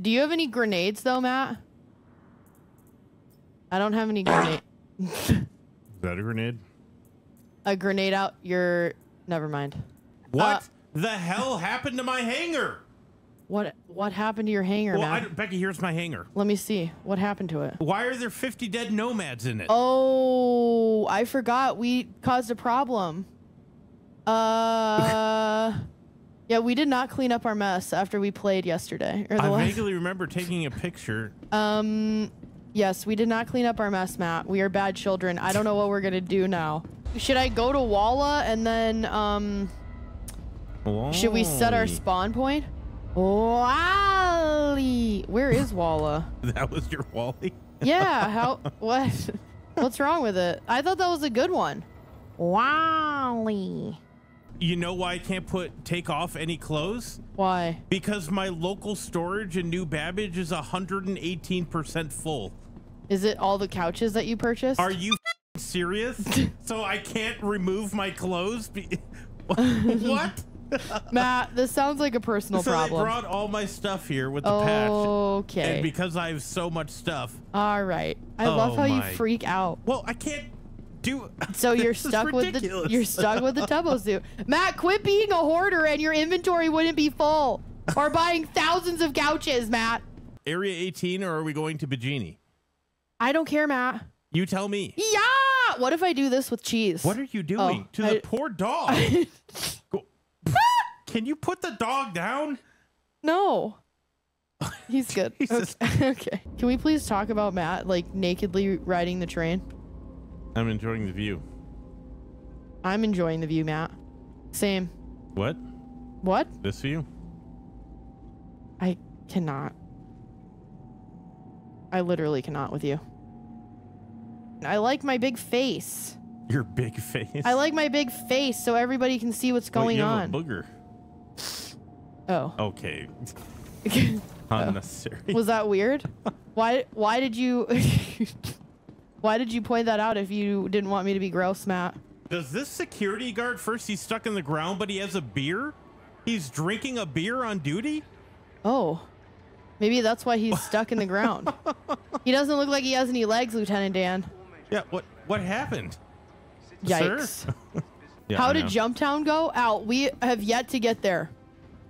Do you have any grenades though, Matt? I don't have any grenade. Is that a grenade? a grenade out your. Never mind. What Uh, the hell happened to my hangar? What what happened to your hangar, Well, Matt? don't- Becky, here's my hangar. Let me see. What happened to it? Why are there 50 dead nomads in it? Oh, I forgot. We caused a problem. Uh, yeah, we did not clean up our mess after we played yesterday. Or the I last- vaguely remember taking a picture. Um, yes, we did not clean up our mess, Matt. We are bad children. I don't know what we're gonna do now. Should I go to Wala and then um, should we set our spawn point? Wally, where is Wala? That was your Wally? Yeah, how? What? What's wrong with it? I thought that was a good one. Wally. You know why I can't put take off any clothes? Why? Because my local storage in New Babbage is 118% full. Is it all the couches that you purchased? Are you serious? so I can't remove my clothes? What? Matt, this sounds like a personal so problem. they brought all my stuff here with the patch. okay. And because I have so much stuff, All right. I love Oh how my. you freak out. well, I can't do. So you're stuck with the you're stuck with the Tubbo suit. Matt, quit being a hoarder and your inventory wouldn't be full. Or buying thousands of couches, Matt. Area 18, or are we going to Baijini? I don't care, Matt. You tell me. Yeah. What if I do this with cheese? What are you doing Oh, to the poor dog? Go- Can you put the dog down? No. He's good. Okay. okay. Can we please talk about Matt like nakedly riding the train? I'm enjoying the view. I'm enjoying the view, Matt. Same. What? What? This view? I cannot. I literally cannot with you. I like my big face. Your big face. I like my big face so everybody can see what's Wait, going have on. A booger. Oh. Okay. Oh. Unnecessary. Was that weird? Why why did you Why did you point that out if you didn't want me to be gross, Matt? Does this security guard first he's stuck in the ground, but he has a beer? He's drinking a beer on duty? Oh. Maybe that's why he's stuck in the ground. He doesn't look like he has any legs, Lieutenant Dan. Yeah, what what happened? Yikes. Sir? Yeah, How did know. Jumptown go? Out. We have yet to get there.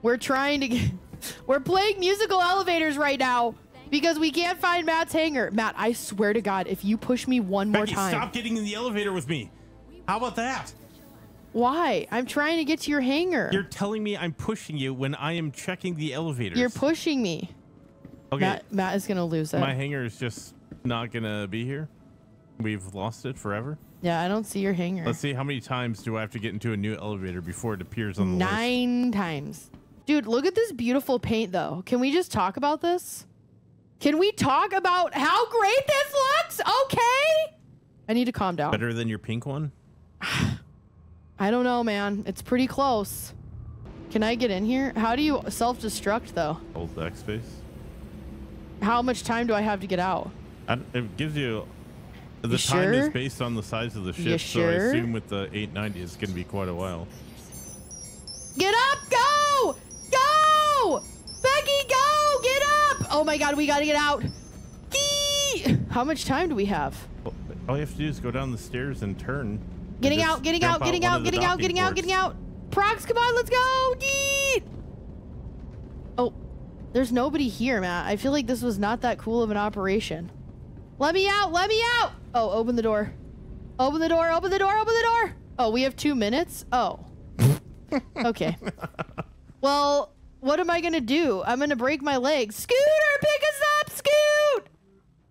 We're trying to get. We're playing musical elevators right now because we can't find Matt's hangar. Matt, I swear to God, if you push me one more Becky, time. stop getting in the elevator with me. How about that? Why? I'm trying to get to your hangar. You're telling me I'm pushing you when I am checking the elevator. You're pushing me. Okay, Matt, Matt is gonna lose it. my hangar is just not gonna be here. We've lost it forever. yeah, I don't see your hangar. Let's see how many times do I have to get into a new elevator before it appears on the list. Nine times. Dude, look at this beautiful paint though. Can we just talk about this? Can we talk about how great this looks? Okay. I need to calm down. Better than your pink one? I don't know, man. It's pretty close. Can I get in here? How do you self-destruct though? Hold backspace. How much time do I have to get out? I, it gives you the You time is based on the size of the ship, so I assume with the 890 it's gonna be quite a while. Get up! Go! Go! Oh my god, we gotta get out. Gee! How much time do we have? Well, All you have to do is go down the stairs and turn. Getting just out, getting out, getting out, getting out, getting out, getting out. Prox, come on, let's go! Oh, there's nobody here, Matt. I feel like this was not that cool of an operation. Let me out! Let me out! Oh, open the door. Open the door, open the door, open the door! Oh, we have two minutes? Oh. okay. Well, what am I gonna do? I'm gonna break my legs. Scooter, pick us up! Scoot!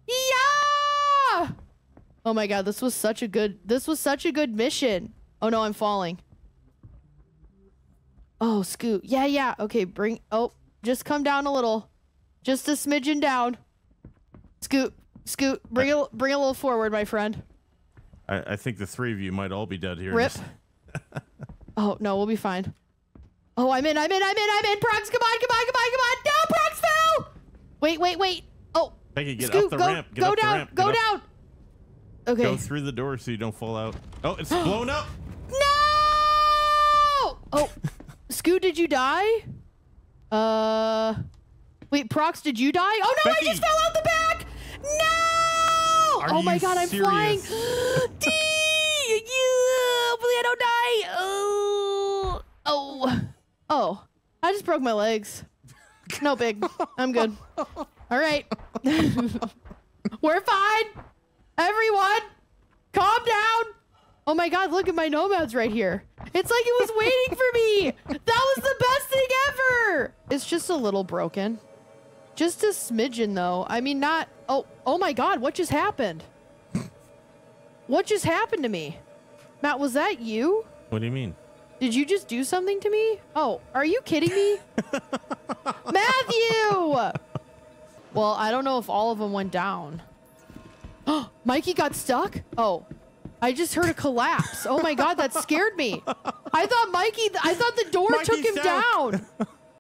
Yeah! Oh my god, this was such a good this was such a good mission. Oh no, I'm falling. Oh, Scoot. Yeah, yeah. Okay, bring oh, just come down a little. Just a smidgen down. Scoot, Scoot, bring a bring a little forward, my friend. I, I think the three of you might all be dead here. Rip. Oh no, we'll be fine. Oh, I'm in, I'm in, I'm in, I'm in. Prox, come on, come on, come on, come on. No, Prox fell. Wait, wait, wait. Oh, Becky, get Scoot, up the go, ramp. Get go up down, the ramp. go down. Okay. Go through the door so you don't fall out. Oh, it's blown up. No! Oh, Scoot, did you die? Uh, Wait, Prox, did you die? Oh no, Becky. I just fell out the back! No! Are oh my god, I'm flying! Dee! Yeah, hopefully I don't die! Oh! Oh! Oh. I just broke my legs. No big. I'm good. Alright. We're fine! Everyone! Calm down! Oh my god, look at my nomads right here. It's like it was waiting for me! That was the best thing ever! It's just a little broken. Just a smidgen though. I mean not oh oh my god, what just happened? What just happened to me? Matt, was that you? What do you mean? Did you just do something to me? Oh, are you kidding me? Matthew! Well, I don't know if all of them went down. Mikey got stuck? Oh, I just heard a collapse. Oh my god, that scared me. I thought Mikey, I thought the door took him down. down.